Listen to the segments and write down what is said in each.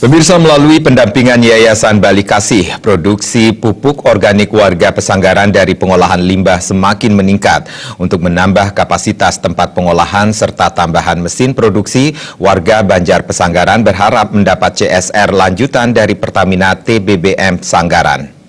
Pemirsa melalui pendampingan Yayasan Bali Kasih, produksi pupuk organik warga Pesanggaran dari pengolahan limbah semakin meningkat. Untuk menambah kapasitas tempat pengolahan serta tambahan mesin produksi, warga Banjar Pesanggaran berharap mendapat CSR lanjutan dari Pertamina TBBM Pesanggaran.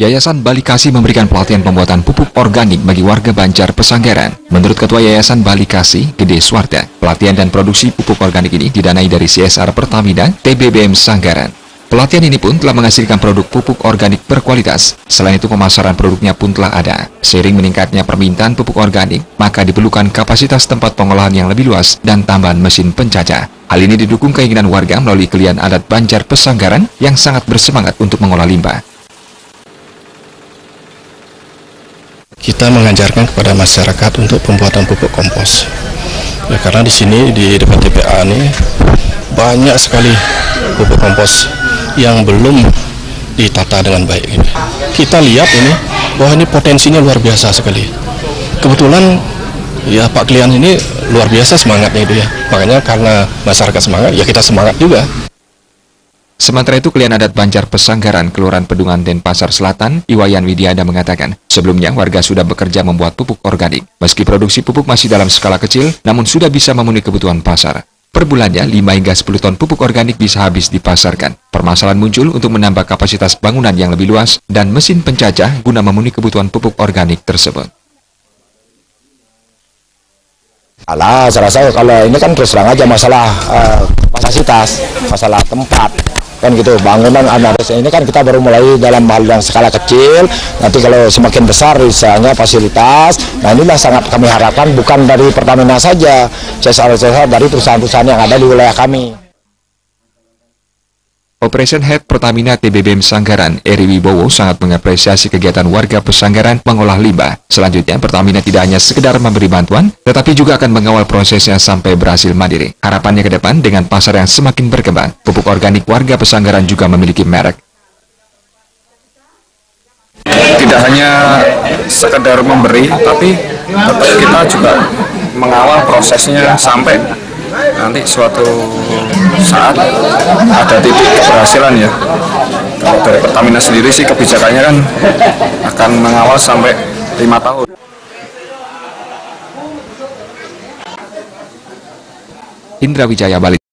Yayasan Bali Kasih memberikan pelatihan pembuatan pupuk organik bagi warga Banjar Pesanggaran. Menurut Ketua Yayasan Bali Kasih, Gede Swarda, pelatihan dan produksi pupuk organik ini didanai dari CSR Pertamina TBBM Sanggaran. Pelatihan ini pun telah menghasilkan produk pupuk organik berkualitas. Selain itu pemasaran produknya pun telah ada. Seiring meningkatnya permintaan pupuk organik, maka diperlukan kapasitas tempat pengolahan yang lebih luas dan tambahan mesin pencacah. Hal ini didukung keinginan warga melalui kelian adat Banjar Pesanggaran yang sangat bersemangat untuk mengolah limbah. Kita mengajarkan kepada masyarakat untuk pembuatan pupuk kompos. Ya, karena di sini di depan TPA ini banyak sekali pupuk kompos yang belum ditata dengan baik. Ini. Kita lihat ini bahwa ini potensinya luar biasa sekali. Kebetulan ya Pak Klian ini luar biasa semangatnya itu ya. Makanya karena masyarakat semangat ya kita semangat juga. Sementara itu, klien adat Banjar Pesanggaran, Kelurahan Pedungan Denpasar Selatan, Iwayan Widiada mengatakan, sebelumnya warga sudah bekerja membuat pupuk organik. Meski produksi pupuk masih dalam skala kecil, namun sudah bisa memenuhi kebutuhan pasar. Per bulannya, 5 hingga 10 ton pupuk organik bisa habis dipasarkan. Permasalahan muncul untuk menambah kapasitas bangunan yang lebih luas dan mesin pencacah guna memenuhi kebutuhan pupuk organik tersebut. Alah, saya rasa kalau ini kan terus terang aja masalah uh, kapasitas, masalah tempat kan gitu bangunan analisis ini kan kita baru mulai dalam hal yang skala kecil. Nanti kalau semakin besar misalnya fasilitas. Nah inilah sangat kami harapkan bukan dari Pertamina saja CSR dari perusahaan-perusahaan yang ada di wilayah kami Operation Head Pertamina TBBM Sanggaran, Eri Wibowo sangat mengapresiasi kegiatan warga Pesanggaran mengolah limbah. Selanjutnya, Pertamina tidak hanya sekedar memberi bantuan, tetapi juga akan mengawal prosesnya sampai berhasil mandiri. Harapannya ke depan dengan pasar yang semakin berkembang, pupuk organik warga Pesanggaran juga memiliki merek. Tidak hanya sekedar memberi, tapi tetap kita juga mengawal prosesnya sampai nanti suatu saat ada titik keberhasilan ya. Kalau dari Pertamina sendiri sih kebijakannya kan akan mengawal sampai lima tahun. Indra Wijaya Bali